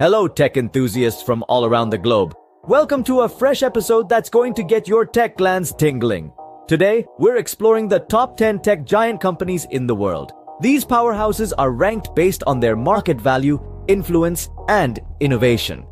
Hello, tech enthusiasts from all around the globe. Welcome to a fresh episode that's going to get your tech glands tingling. Today, we're exploring the top 10 tech giant companies in the world. These powerhouses are ranked based on their market value, influence, and innovation.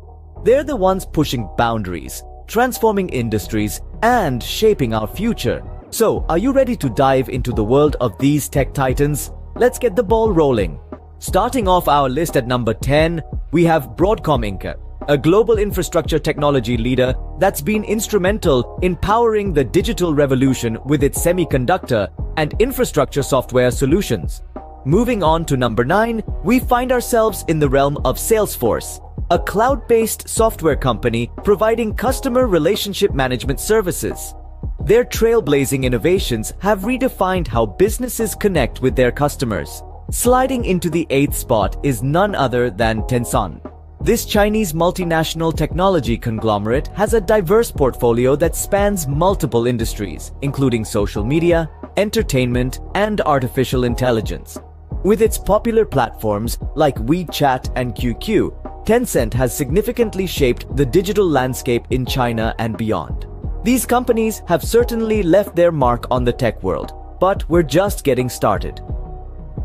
They're the ones pushing boundaries, transforming industries, and shaping our future. So, are you ready to dive into the world of these tech titans? Let's get the ball rolling. Starting off our list at number 10, we have Broadcom Inc., a global infrastructure technology leader that's been instrumental in powering the digital revolution with its semiconductor and infrastructure software solutions. Moving on to number 9, we find ourselves in the realm of Salesforce, a cloud-based software company providing customer relationship management services. Their trailblazing innovations have redefined how businesses connect with their customers. Sliding into the eighth spot is none other than Tencent. This Chinese multinational technology conglomerate has a diverse portfolio that spans multiple industries, including social media, entertainment, and artificial intelligence. With its popular platforms like WeChat and QQ, Tencent has significantly shaped the digital landscape in China and beyond. These companies have certainly left their mark on the tech world, but we're just getting started.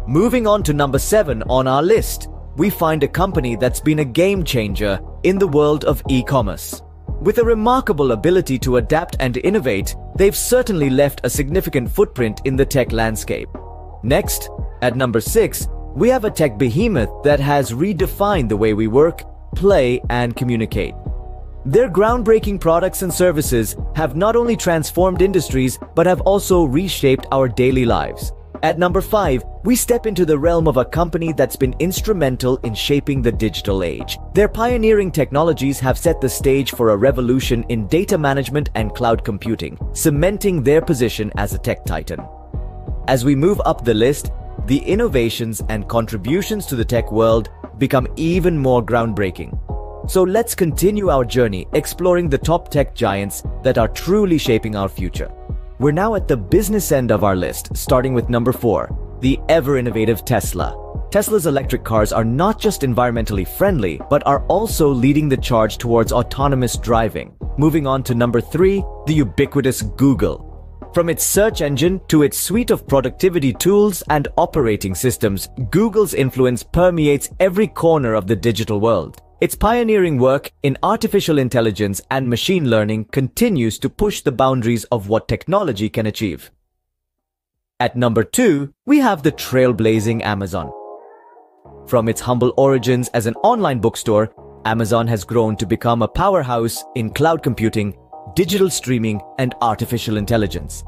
Moving on to number 7 on our list, we find a company that's been a game changer in the world of e-commerce. With a remarkable ability to adapt and innovate, they've certainly left a significant footprint in the tech landscape. Next, at number 6, we have a tech behemoth that has redefined the way we work, play, and communicate. Their groundbreaking products and services have not only transformed industries but have also reshaped our daily lives. At number 5, we step into the realm of a company that's been instrumental in shaping the digital age. Their pioneering technologies have set the stage for a revolution in data management and cloud computing, cementing their position as a tech titan. As we move up the list, the innovations and contributions to the tech world become even more groundbreaking. So let's continue our journey exploring the top tech giants that are truly shaping our future. We're now at the business end of our list, starting with number 4, the ever-innovative Tesla. Tesla's electric cars are not just environmentally friendly, but are also leading the charge towards autonomous driving. Moving on to number 3, the ubiquitous Google. From its search engine to its suite of productivity tools and operating systems, Google's influence permeates every corner of the digital world. Its pioneering work in artificial intelligence and machine learning continues to push the boundaries of what technology can achieve. At number 2, we have the trailblazing Amazon. From its humble origins as an online bookstore, Amazon has grown to become a powerhouse in cloud computing, digital streaming, and artificial intelligence.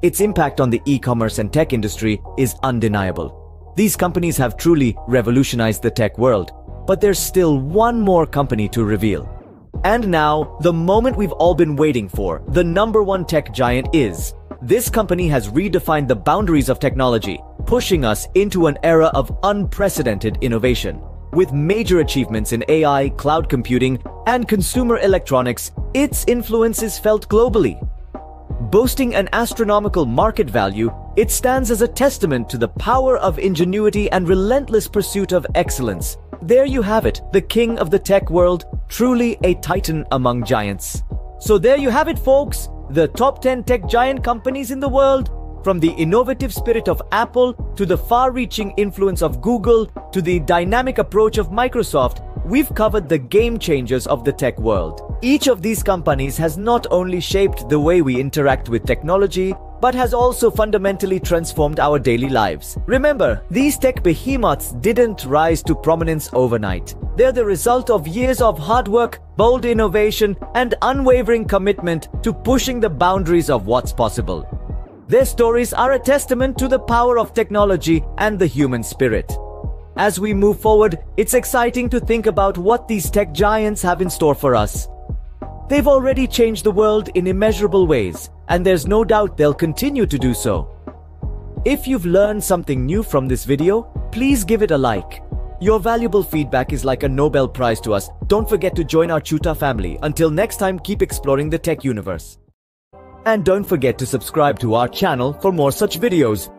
Its impact on the e-commerce and tech industry is undeniable. These companies have truly revolutionized the tech world, but there's still one more company to reveal. And now, the moment we've all been waiting for, the number one tech giant is. This company has redefined the boundaries of technology, pushing us into an era of unprecedented innovation. With major achievements in AI, cloud computing, and consumer electronics, its influence is felt globally. Boasting an astronomical market value, it stands as a testament to the power of ingenuity and relentless pursuit of excellence. There you have it, the king of the tech world, truly a titan among giants. So there you have it, folks, the top 10 tech giant companies in the world. From the innovative spirit of Apple to the far reaching influence of Google to the dynamic approach of Microsoft, we've covered the game changers of the tech world. Each of these companies has not only shaped the way we interact with technology, but has also fundamentally transformed our daily lives. Remember, these tech behemoths didn't rise to prominence overnight. They're the result of years of hard work, bold innovation, and unwavering commitment to pushing the boundaries of what's possible. Their stories are a testament to the power of technology and the human spirit. As we move forward, it's exciting to think about what these tech giants have in store for us. They've already changed the world in immeasurable ways, and there's no doubt they'll continue to do so. If you've learned something new from this video, please give it a like. Your valuable feedback is like a Nobel Prize to us. Don't forget to join our Chuta family. Until next time, keep exploring the tech universe. And don't forget to subscribe to our channel for more such videos.